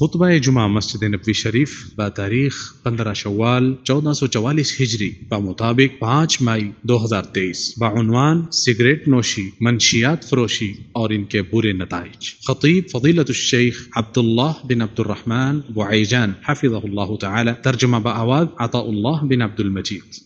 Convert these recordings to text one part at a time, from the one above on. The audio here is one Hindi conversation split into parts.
खुतबा जुमा मस्जिद नबी शरीफ बारीख पंद्रह शवाल चौदह सौ चवालीस हिजरी मुताबिक पाँच मई दो हज़ार तेईस बानवान सिगरेट नोशी मनशियात फरोशी और इनके बुरे नतज खतीब फजीलत शेख अब्दुल्ला बिन अब्दुलरहमान वईजान हाफिज़ तर्जुमा बावाज अताउल्लाह बिन अब्दुल मजीद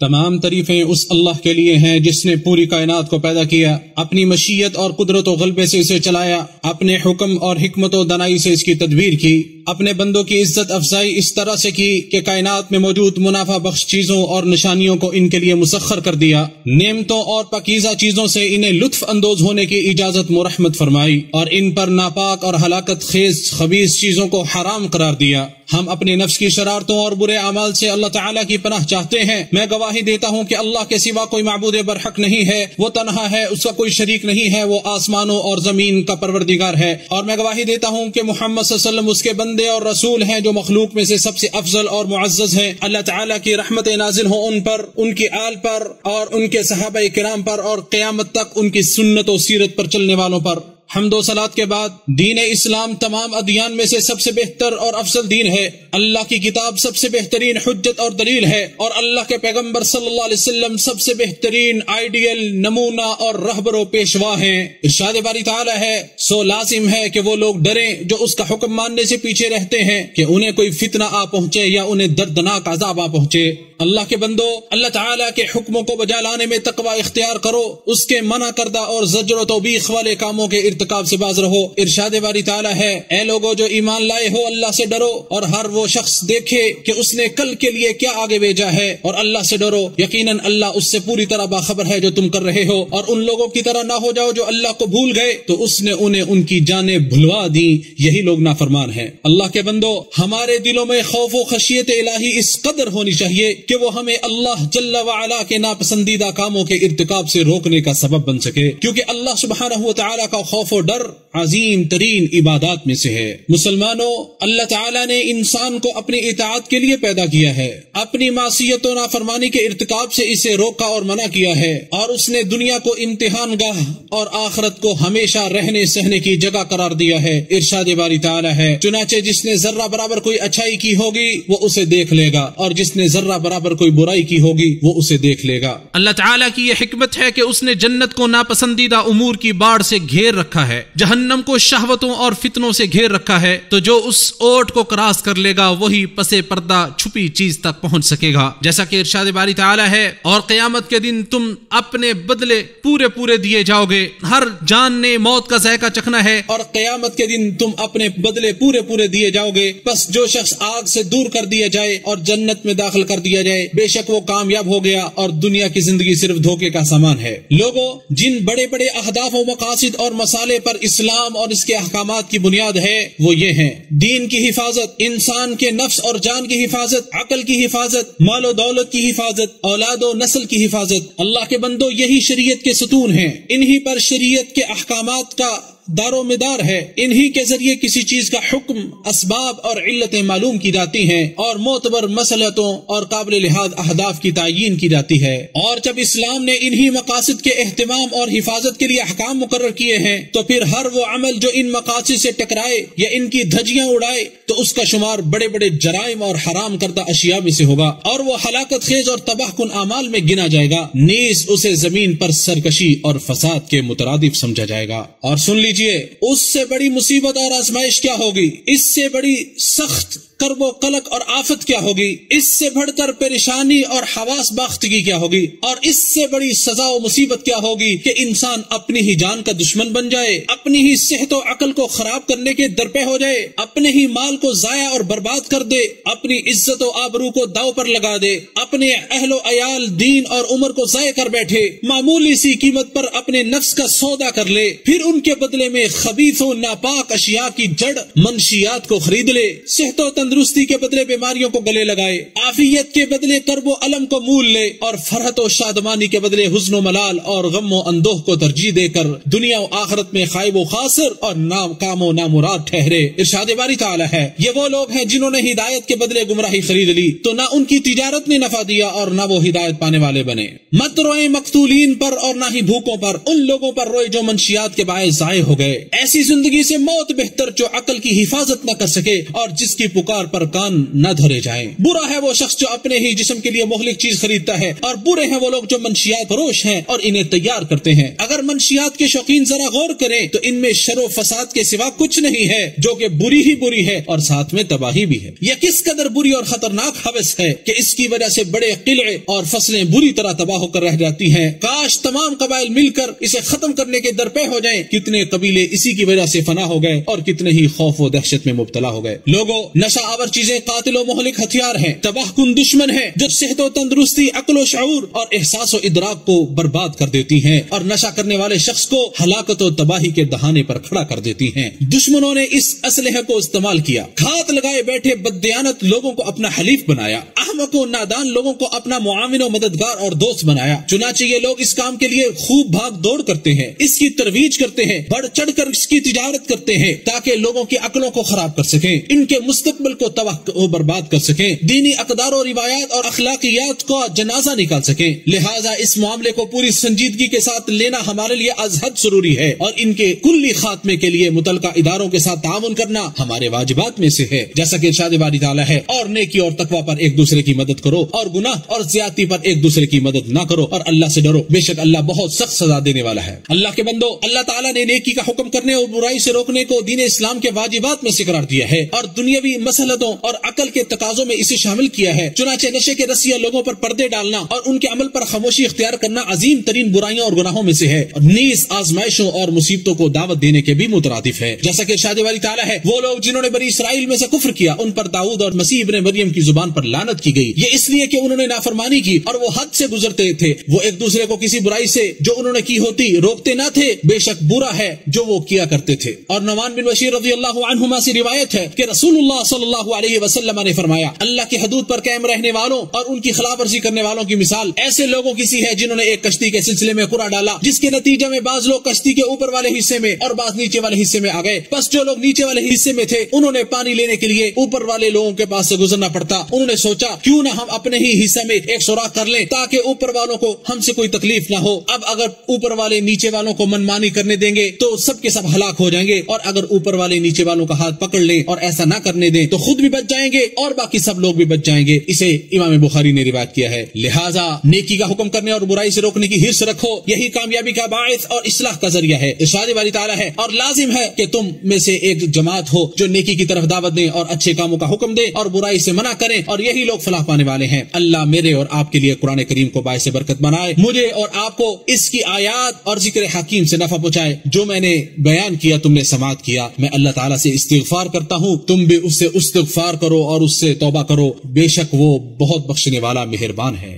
तमाम तरीफें उस अल्लाह के लिए हैं जिसने पूरी कायनात को पैदा किया अपनी मशीयत और कुदरत गलबे से इसे चलाया अपने हुक्म और हमत दनाई से इसकी तदबीर की, अपने बंदों की इज़्ज़त अफजाई इस तरह से की कि कायनात में मौजूद मुनाफा बख्श चीज़ों और निशानियों को इनके लिए मुसखर कर दिया। नेमतों और पकीजा चीज़ों से इन्हें लुत्फ अंदोज होने की इजाज़त मुरहमत फरमाई और इन पर नापाक और हलाकत खेज खबीज चीज़ों को हराम करार दिया। हम अपने नफ्स की शरारतों और बुरे अमाल से अल्लाह ताला की पनाह चाहते हैं। मैं गवाही देता हूँ कि अल्लाह के सिवा कोई मबूद बरहक नहीं है, वो तनहा है, उसका कोई शरीक नहीं है, वो आसमानों और ज़मीन का परवरदिगार है। और मैं गवाही देता हूँ की मोहम्मद उसके बंदे और रसूल है जो मखलूक में से सबसे अफजल और मुआज़ है। अल्लाह ताला की रहमत नाजिल हो उन पर, उनकी आल पर और उनके सहाबा कराम पर और क्यामत तक उनकी सुन्नत और सीरत पर चलने वालों पर। हमदो सलात के बाद दीन इस्लाम तमाम अदियान में से सबसे बेहतर और अफसल दीन है। अल्लाह की किताब सबसे बेहतरीन हजत और दलील है और अल्लाह के पैगंबर वसल्लम सबसे बेहतरीन आइडियल नमूना और रहबर पेशवा है। इर्शाद बारी ताला है, सो लाजिम है कि वो लोग डरे जो उसका हुक्म मानने से पीछे रहते हैं कि उन्हें कोई फितना आ पहुँचे या उन्हें दर्दनाक अजाब आ पहुँचे। अल्लाह के बंदो, अल्लाह ताला के हुक्मों को बजा लाने में तकवा इख्तियार करो, उसके मना करदा और जजर तोबीख वाले कामों के इरतकाब से बाज रहो, इरशाद वारी ताला है। ए लोगो जो ईमान लाए हो, अल्लाह से डरो और हर वो शख्स देखे कि उसने कल के लिए क्या आगे भेजा है। और अल्लाह से डरो, यकीनन अल्लाह उससे पूरी तरह बाखबर है जो तुम कर रहे हो। और उन लोगों की तरह ना हो जाओ जो अल्लाह को भूल गए तो उसने उन्हें उनकी जाने भुलवा दी। यही लोग नाफरमान है। अल्लाह के बंदो, हमारे दिलों में खौफ खशियत इलाही इस कदर होनी चाहिए कि वो हमें अल्लाह जल्ला वाला के नापसंदीदा कामों के इरतकाब से रोकने का सबब बन सके। क्योंकि अल्लाह सुबहाना तआला का खौफ और डर अजीम तरीन इबादत में से है। मुसलमानों, अल्लाह ताला ने इंसान को अपनी इतात के लिए पैदा किया है। अपनी मासीत नाफरमानी के इरतकाब से इसे रोका और मना किया है और उसने दुनिया को इम्तिहान गाह और आखरत को हमेशा रहने सहने की जगह करार दिया है। इर्शाद बारी ताला है। चुनाचे जिसने जर्रा बराबर कोई अच्छाई की होगी, वो उसे देख लेगा और जिसने जर्रा बराबर कोई बुराई की होगी, वो उसे देख लेगा। अल्लाह ताला की यह हिकमत है कि उसने जन्नत को नापसंदीदा उमूर की बाढ़ से घेर रखा है। जहन्नम को शहवतों और फितनों से घेर रखा है तो जो उस ओट को क्रॉस कर लेगा, वही पसे पर्दा छुपी चीज़ तक पहुँच सकेगा। जैसा कि इरशाद बारी ताला है, और कयामत के दिन तुम अपने बदले पूरे पूरे दिए जाओगे। हर जान ने मौत का जायका चखना है, और कयामत के दिन तुम अपने बदले पूरे पूरे दिए जाओगे। बस जो शख्स आग से दूर कर दिया जाए, और जन्नत में दाखिल कर दिया जाए, बेशक वो कामयाब हो गया, और दुनिया की ज़िंदगी सिर्फ़ धोखे का सामान है। लोगो, जिन बड़े बड़े अहदाफ मकासद और मसाले पर इस्लाम और इसके अहकाम की बुनियाद है, वो ये है। दीन की हिफाजत, इंसान के नफ्स और जान की हिफाजत, अकल की हिफाजत, मालो दौलत की हिफाजत, औलादो नस्ल की हिफाजत। अल्लाह के बंदो यही शरीयत के सतून है। इन्हीं पर शरीयत के अहकाम का दारोमदार है। इन्हीं के ज़रिए किसी चीज़ का हुक्म इसबाब और इल्लतें मालूम की जाती हैं और मोतबर मसलतों और काबिल लिहाज अहदाफ की तयन की जाती है। और जब इस्लाम ने इन्हीं मकासद के अहतमाम और हिफाजत के लिए अहकाम मुकर किए हैं तो फिर हर वो अमल जो इन मकासद से टकराए या इनकी धजियाँ उड़ाए तो उसका शुमार बड़े बड़े जराइम और हराम करदा अशिया में से होगा और वो हलाकत खेज और तबाह कुन अमाल में गिना जाएगा। नीस उसे ज़मीन पर सरकशी और फसाद के मुतरदिफ समझा जाएगा। और सुन लीजिए लीजिए उससे बड़ी मुसीबत और आजमाइश क्या होगी? इससे बड़ी सख्त करबो कलक और आफत क्या होगी? इससे बढ़कर परेशानी और हवास बाख्तगी क्या होगी? और इससे बड़ी सजा और मुसीबत क्या होगी कि इंसान अपनी ही जान का दुश्मन बन जाए, अपनी ही सेहत और अकल को खराब करने के दरपे हो जाए, अपने ही माल को जाया और बर्बाद कर दे, अपनी इज़्ज़त और आबरू को दाव पर लगा दे, अपने अहलो अयाल दीन और उम्र को जाय कर बैठे, मामूली सी कीमत पर अपने नफ्स का सौदा कर ले, फिर उनके बदले में खबीस नापाक अशिया की जड़ मनशियात को खरीद ले, सेहत तंदुरुस्ती के बदले बीमारियों को गले लगाए, आफियत के बदले कर्बो अलम को मूल ले और फरहत और शादमानी के बदले हुस्न मलाल और गम अंदोह को तरजीह देकर दुनिया आखरत में खाइब खासर और नाम, कामो नामुराद ठहरे। इरशाद बारी ताला है। ये वो लोग हैं जिन्होंने हिदायत के बदले गुमराही खरीद ली तो न उनकी तिजारत ने नफा दिया और न वो हिदायत पाने वाले बने। मत रोए मकतूलीन पर और न ही भूखों पर, उन लोगों पर रोए जो मंशियात के बायस जाये हो गए। ऐसी ज़िंदगी से मौत बेहतर जो अकल की हिफाजत न कर सके और जिसकी पुकार पर कान न धरे जाए। बुरा है वो शख्स जो अपने ही जिस्म के लिए मोहलिक चीज़ खरीदता है, और बुरे हैं वो लोग जो मंशियात फरोश हैं और इन्हें तैयार करते हैं। अगर मंशियात के शौकीन जरा गौर करें तो इनमें शरो फसाद के सिवा कुछ नहीं है, जो कि बुरी ही बुरी है, और साथ में तबाही भी है। यह किस कदर बुरी और खतरनाक हवस है कि इसकी वजह से बड़े किले और फ़सलें बुरी तरह तबाह होकर रह जाती हैं। काश तमाम कबाइल मिलकर इसे खत्म करने के दरपे हो जाएँ, कितने कबीले इसी की वजह से फना हो गए, और कितने ही खौफ व दहशत में मुबतला हो गए। लोगों, नशा आवर चीज़ें कातिलो मोहलिक हथियार हैं। तबाह कुन दुश्मन है जो सेहत तंदुरुस्ती, अकलो शूर और एहसास इदराक को बर्बाद कर देती है और नशा करने वाले शख्स को हलाकत और तबाही के दहाने पर खड़ा कर देती है। दुश्मनों ने इस असलहे को इस्तेमाल किया। घात लगाए बैठे बदयानत लोगों को अपना हलीफ बनाया। अहमक नादान लोगों को अपना मुआविन मददगार और दोस्त बनाया। चुनाचे ये लोग इस काम के लिए खूब भाग दौड़ करते हैं। इसकी तरवीज करते हैं, बढ़ चढ़ कर इसकी तिजारत करते हैं, ताकि लोगों की अकलों को खराब कर सके। इनके मुस्तकबिल को तबाह बर्बाद कर सके। दीनी अकदार रिवायात और अखलाकियात को जनाजा निकाल सके। लिहाजा इस मामले को पूरी संजीदगी के साथ लेना हमारे लिए अजहद ज़रूरी है और इनके कुल्ली खात्मे के लिए मुतल इदारों के साथ ताउन करना हमारे वाजिबात में से है। जैसा की इर्शाद बारी ताला है, और नेकी और तकवा पर एक दूसरे की मदद करो और गुनाह और ज़्यादा पर एक दूसरे की मदद न करो और अल्लाह से डरो। बेशक अल्लाह बहुत सख्त सजा देने वाला है। अल्लाह के बंदो, अल्लाह ताला ने नेकी का हुक्म करने और बुराई से रोकने को दीन इस्लाम के वाजिबात में से करार दिया है और दुनियावी मसलतों और अकल के तकाजों में इसे शामिल किया है। चुनाचे नशे के रसिया लोगों पर पर्दे डालना और उनके अमल पर खामोशी इख्तियार करना अजीम तरीन बुराइयों और गुनाहों में से है। और आजमाइशों और मुसीबतों को दावत देने के भी मुतरादिफ है। जैसा की शादी वाली ताला है, वो लोग जिन्होंने बड़ी इसराइल में से कुफ्र किया, उन पर दाऊद और मसीह ने मरियम की ज़ुबान पर लानत की गई। ये इसलिए कि उन्होंने नाफरमानी की और वो हद से गुजरते थे। वो एक दूसरे को किसी बुराई से, जो उन्होंने की होती, रोकते न थे, बेशक बुरा है, जो वो किया करते थे। और नवान बिन बशीर रज़ी अल्लाह से रिवायत है कि रसूलुल्लाह सल्लल्लाहु अलैहि वसल्लम ने फरमाया, अल्लाह की हदूद पर कायम रहने वालों और उनकी खिलाफ वर्जी करने वालों की मिसाल ऐसे लोगों की सी है जिन्होंने एक कश्ती के सिलसिले में कुरा डाला, जिसके नतीजे में बाज लोग कश्ती के ऊपर वाले हिस्से में और बाज नीचे वाले हिस्से में आ गए। बस जो लोग नीचे वाले हिस्से में थे, उन्होंने पानी लेने के लिए ऊपर वाले लोगों के पास ऐसी गुजरना पड़ता। उन्होंने सोचा, क्यूँ ना हम अपने ही हिस्से में एक सुराख कर ले, ताकि ऊपर वालों को हमसे कोई तकलीफ़ ना हो। अब अगर ऊपर वाले नीचे वालों को मनमानी करने देंगे तो सबके सब हलाक हो जाएँगे। और अगर ऊपर वाले नीचे वालों का हाथ पकड़ लें और ऐसा न करने दें तो खुद भी बच जाएँगे और बाकी सब लोग भी बच जाएँगे। इसे इमाम बुखारी ने रिवायत किया है। लिहाजा नेकी का हुक्म करने और बुराई से रोकने की हिस्स रखो, यही कामयाबी का बायस और इसलाह का ज़रिया है। इशादी वाली ताला है और लाजिम है कि तुम में से एक जमात हो जो नेकी की तरफ़ दावत दे और अच्छे कामों का हुक्म दे और बुराई से मना करें और यही लोग फलाह पाने वाले हैं। अल्लाह मेरे और आपके लिए कुरान करीम को बायस बरकत बनाए, मुझे और आपको इसकी आयात और ज़िक्र हकीम से नफा पहुँचाए। जो मैंने बयान किया, तुमने समात किया। मैं अल्लाह ताला से इस्तीफार करता हूँ। तुम भी उससे इस्तिगफार करो और उससे तोबा करो। बेशक वो बहुत बख्शने वाला मेहरबान है।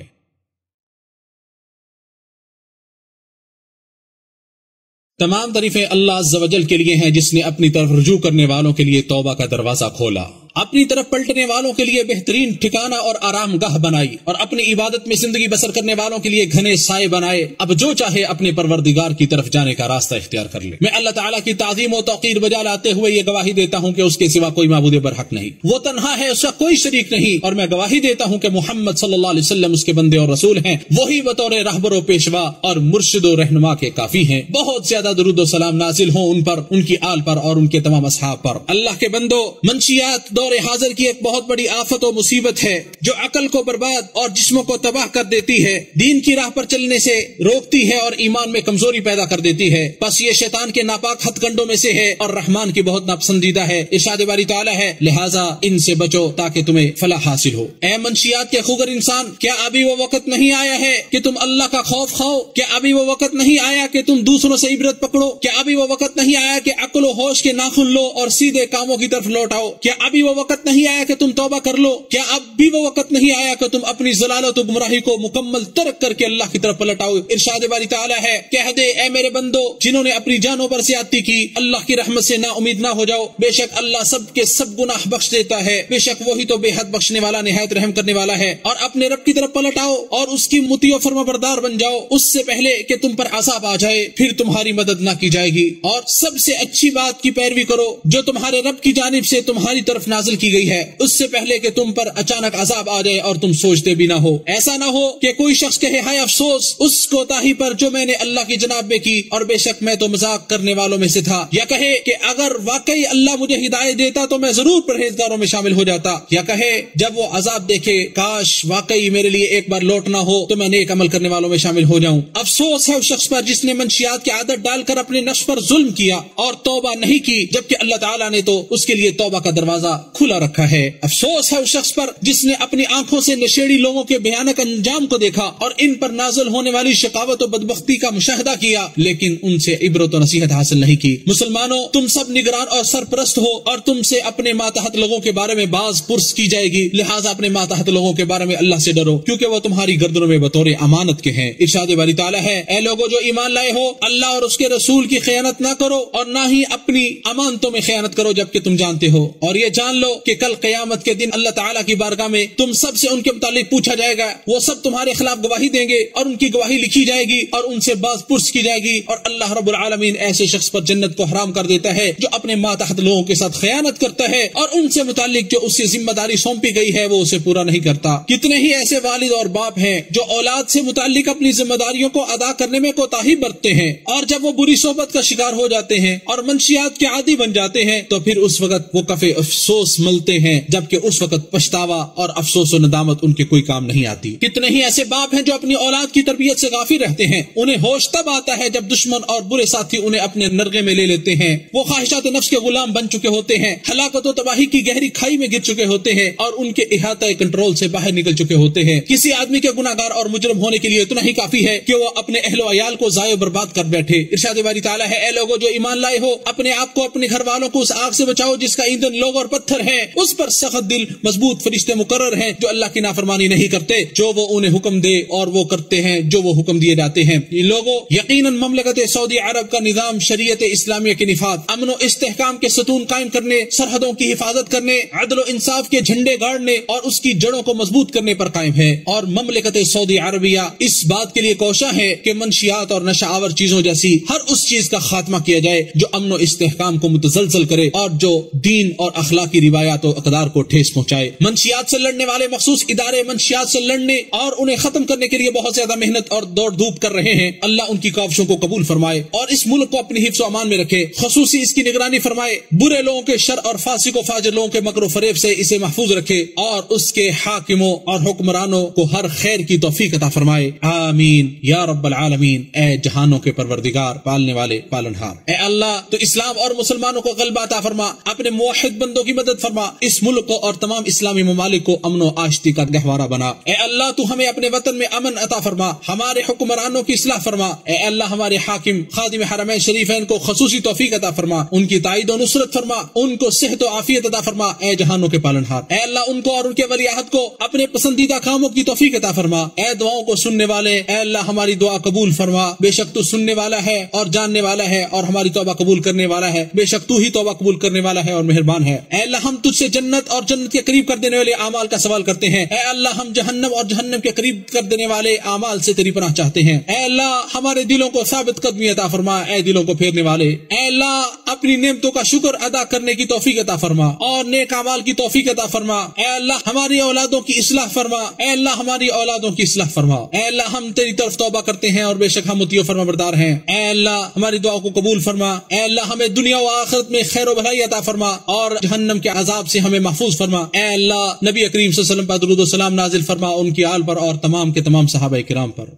तमाम तरीफे अल्लाह जवजल के लिए हैं जिसने अपनी तरफ़ रुजू करने वालों के लिए तोबा का दरवाज़ा खोला। अपनी तरफ़ पलटने वालों के लिए बेहतरीन ठिकाना और आराम गाह बनाई और अपनी इबादत में ज़िंदगी बसर करने वालों के लिए घने साय बनाए। अब जो चाहे अपने परवरदिगार की तरफ़ जाने का रास्ता इख्तियार कर ले। मैं अल्लाह ताला की ताजीम और तोकीर बजा लाते हुए ये गवाही देता हूँ कि उसके सिवा कोई मबूद पर हक नहीं। वो तनहा है, उसका कोई शरीक नहीं। और मैं गवाही देता हूँ कि मोहम्मद वसल्लम उसके बंदे और रसूल है। वही बतौर रहबर पेशवा और मुर्शिद रहनुमा के काफ़ी है। बहुत ज़्यादा दरुद सलाम नाजिल हो उन पर, उनकी आल पर और उनके तमाम असहाब पर। अल्लाह के बंदो मंशियात दौर हाजिर की एक बहुत बड़ी आफत और मुसीबत है, जो अकल को बर्बाद और जिस्मों को तबाह कर देती है। दीन की राह पर चलने से रोकती है और ईमान में कमज़ोरी पैदा कर देती है। बस ये शैतान के नापाक हथकंडों में से है और रहमान की बहुत नापसंदीदा है। इशाद बारी ताला है, लिहाजा इनसे बचो ताकि तुम्हें फलाह हासिल हो। ए मंशियात के खुगर इंसान, क्या अभी वो वक्त नहीं आया है कि तुम अल्लाह का खौफ खाओ? क्या अभी वो वक्त नहीं आया कि तुम दूसरों से इबरत पकड़ो? क्या अभी वो वक्त नहीं आया कि अकल होश के नाखुन लो और सीधे कामों की तरफ़ लौट आओ? क्या अभी वो वक्त नहीं आया कि तुम तोबा कर लो, क्या अब भी वो वक्त नहीं आया कि तुम अपनी जलालत गुमराही को मुकम्मल तर्क करके अल्लाह की तरफ़ पलट आओ इरशाद बारी ताला है, कह दे ए मेरे बंदो, जिन्होंने अपनी जानों पर ज्यादती की, अल्लाह की रहमत से ना उम्मीद ना हो जाओ। बेशक अल्लाह सब के सब गुनाह बख्श देता है, बेशक वही तो बेहद बख्शने वाला, निहायत रहम करने वाला है। और अपने रब की तरफ़ पलट आओ और उसकी मुतियो फरमा बरदार बन जाओ। उससे पहले कि तुम पर अजाब आ जाए, फिर तुम्हारी मदद ना की जाएगी। और सबसे अच्छी बात की पैरवी करो, जो तुम्हारे रब की जानब से तुम्हारी तरफ़ नाजिल की गई है। उससे पहले कि तुम पर अचानक अजाब आ जाए और तुम सोचते भी ना हो। ऐसा ना हो कि कोई शख्स कहे, हाय अफसोस, उस कोताही पर जो मैंने अल्लाह की जनाब में की और बेशक मैं तो मज़ाक करने वालों में से था। या कहे कि, अगर वाकई अल्लाह मुझे हिदायत देता तो मैं ज़रूर परहेजगारों में शामिल हो जाता। या कहे, जब वो अजाब देखे, काश वाकई मेरे लिए एक बार लौटना हो तो मैं नेक अमल करने वालों में शामिल हो जाऊँ। अफसोस है उस शख्स पर जिसने मंशियात की आदत डालकर अपने नफ्स पर जुल्म किया और तौबा नहीं की, जबकि अल्लाह ताला ने तो उसके लिए तौबा का दरवाज़ा खुला रखा है। अफसोस है उस शख्स पर जिसने अपनी आँखों से नशेड़ी लोगों के भयानक अंजाम को देखा और इन पर नाजल होने वाली शकावत और बदबख्ती का मुशाहिदा किया, लेकिन उनसे इबरत और नसीहत हासिल नहीं की। मुसलमानों, तुम सब निगरान और सरप्रस्त हो और तुमसे अपने मातहत लोगों के बारे में बाज पुरस की जाएगी। लिहाजा अपने मातहत लोगों के बारे में अल्लाह से डरो, क्योंकि वो तुम्हारी गर्दनों में बतौर अमानत के हैं। इर्शाद वाली ताला है ए लोगो जो ईमान लाए हो, अल्लाह और उसके रसूल की खयानत ना करो और ना ही अपनी अमानतों में खयानत करो, जबकि तुम जानते हो। और ये जान लो कि कल कयामत के दिन अल्लाह ताला की बारगाह में तुम सबसे उनके मुतालिक पूछा जाएगा। वो सब तुम्हारे खिलाफ गवाही देंगे और उनकी गवाही लिखी जाएगी और उनसे बात पुरस की जाएगी और अल्लाह रब्बुल आलमीन ऐसे शख्स पर जन्नत को हराम कर देता है जो अपने मातहत लोगों के साथ खयानत करता है और उनसे मुतालिक जो उससे ज़िम्मेदारी सौंपी गई है वो उसे पूरा नहीं करता। कितने ही ऐसे वालिद और बाप हैं जो औलाद से मुतालिक अपनी जिम्मेदारियों को अदा करने में कोताही बरतते हैं और जब वो बुरी सोहबत का शिकार हो जाते हैं और मंशियात के आदि बन जाते हैं तो फिर उस वक्त वो कफे अफसोस मिलते हैं, जबकि उस वक्त पछतावा और अफसोस और नदामत उनके कोई काम नहीं आती। कितने ही ऐसे बाप हैं जो अपनी औलाद की तरबियत से गाफी रहते हैं। उन्हें होश तब आता है जब दुश्मन और बुरे साथी उन्हें अपने नरगे में ले लेते हैं। वो ख्वाहिशात नफ्स के गुलाम बन चुके होते हैं। हलाकत, तबाही की गहरी खाई में गिर चुके होते हैं और उनके इहाता कंट्रोल से बाहर निकल चुके होते हैं। किसी आदमी के गुनागार और मुजरम होने के लिए इतना ही काफ़ी है कि वो अपने अहलो अयाल को जायो बर्बाद कर बैठे। इर्शाद बारी ताला है ए लोगो, जो ईमान लाए हो, अपने आप को अपने घर वालों को उस आग से बचाओ जिसका ईंधन, लोग और पत्थर है, उस पर सख्त दिल, मज़बूत फरिश्ते मुकर हैं, जो अल्लाह की नाफरमानी नहीं करते, जो वो उन्हें हुक्म दे और वो करते हैं, जो वो हुक्म दिए जाते हैं। लोगों यकीन ममलकत सऊदी अरब का निज़ाम शरीयत इस्लामिया के निफात अमन इस्तेकाम के सतून कायम करने, सरहदों की हिफाजत करने, अदल इंसाफ के झंडे गाड़ने और उसकी जड़ों को मज़बूत करने पर कायम है। और ममलकत सऊदी अरबिया इस बात के लिए कोशा है कि मंशियात और नशा आवर चीज़ों जैसी हर उस चीज़ का खात्मा किया जाए, जो अमन इस्तेकाम को मुतजलजल करे और जो दीन और अखलाकी रिवायात और अकदार को ठेस पहुँचाए। मंशियात से लड़ने वाले मखसूस इदारे मंशियात से लड़ने और उन्हें खत्म करने के लिए बहुत ज़्यादा मेहनत और दौड़ धूप कर रहे हैं। अल्लाह उनकी काविशों को कबूल फरमाए और इस मुल्क को अपनी हिफ्स अमान में रखे। खसूसी इसकी निगरानी फरमाए। बुरे लोगों के शर और फांसी को फाजर लोगों के मकर फरेब से इसे महफूज रखे और उसके हाकिमों और हुक्मरानों को हर खैर की तोफीक अता फरमाए। आमीन। या रब्बल आलमीन। ए जहानों के परवरदिगार, पालने वाले पालनहार। ए अल्लाह तो इस्लाम और मुसलमानों को गलबा अता फरमा। अपने मुहिद बंदों की मदद फरमा इस मुल्क को और तमाम इस्लामी ममालिक को अमन आश्ती का गहवारा बना। ए अल्लाह, तू हमें अपने वतन में अमन अता फरमा, हमारे हुक्मरानों की इसलाह फरमा। ए अल्लाह, हमारे हाकिम खादिम हरम शरीफैन को खसूसी तोफीक अता फरमा। उनकी ताइद और नुसरत फरमा, उनको सेहत और आफियत अता फरमा। ए जहानों के पालनहार ए अल्लाह, उनको और उनके वलियाहत को अपने पसंदीदा कामों की तोफीक अता फरमा। ए दुआओं को सुनने वाले, ए अल्लाह, हमारी दुआ कबूल फरमा। बेशक तू सुनने वाला है और जानने वाला है और हमारी तौबा कबूल करने वाला है। बेशक तू ही तौबा कबूल करने वाला है और मेहरबान है। अल्लाह हम तुझसे जन्नत और जन्नत के करीब कर देने वाले अमाल का सवाल करते हैं। ए अल्लाह, हम जहन्नम और जहन्नम के करीब कर देने वाले अमाल से तेरी पनाह चाहते हैं। ए अल्लाह, हमारे दिलों को साबित कदमी अता फरमा। ए दिलों को फेरने वाले। ए अल्लाह, अपनी नेमतों का शुक्र अदा करने की तोफीक अता फरमा और नेक अमाल की तोफीक अता फरमा। ए अल्लाह, हमारी औलादों की इसलाह फरमा। ए अल्लाह, हमारी औलादों की इसलाह फरमा। ए अल्लाह, हम तेरी तरफ़ तौबा करते हैं और बेशक हम मुतियो फरमा बरदार हैं। ए अल्लाह, हमारी दुआ को कबूल फरमा। ए अल्लाह, हमें दुनिया व आखिरत में खैर भलाई अता फरमा और जहन्नम के अजाब से हमें महफूज फरमा एल्ला नबी करीम सल्लल्लाहु अलैहि वसल्लम पर दुरूद व सलाम नाजिल फरमा उनकी आल पर और तमाम के तमाम सहाबा किराम पर।